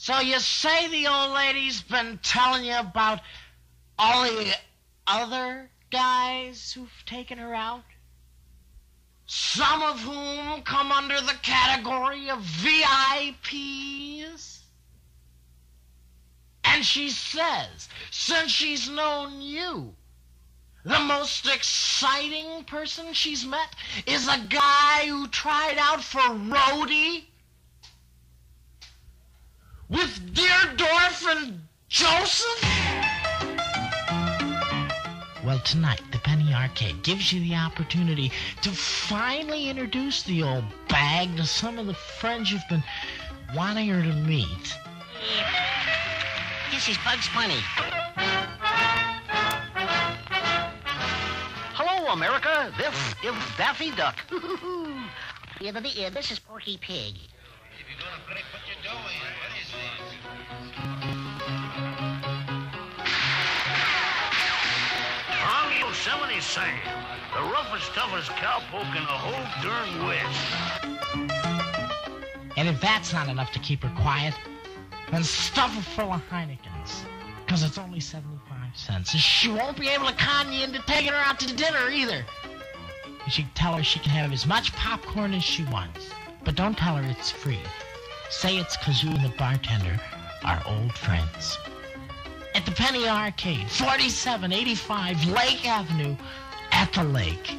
So you say the old lady's been telling you about all the other guys who've taken her out? Some of whom come under the category of VIPs? And she says, since she's known you, the most exciting person she's met is a guy who tried out for roadie Deerdorf Joseph? Well, tonight, the Penny Arcade gives you the opportunity to finally introduce the old bag to some of the friends you've been wanting her to meet. This is Bugs Bunny. Hello, America. This is Daffy Duck. Yeah, the- yeah, this is Porky Pig. If you're gonna put it, put your dough in. Yosemite Sam, the roughest, toughest cowpoke in the whole darn West. And if that's not enough to keep her quiet, then stuff her full of Heinekens. Because it's only 75 cents. And she won't be able to con you into taking her out to dinner either. You should tell her she can have as much popcorn as she wants. But don't tell her it's free. Say it's because you and the bartender are old friends. The Penny Arcade, 4785 Lake Avenue, at the lake.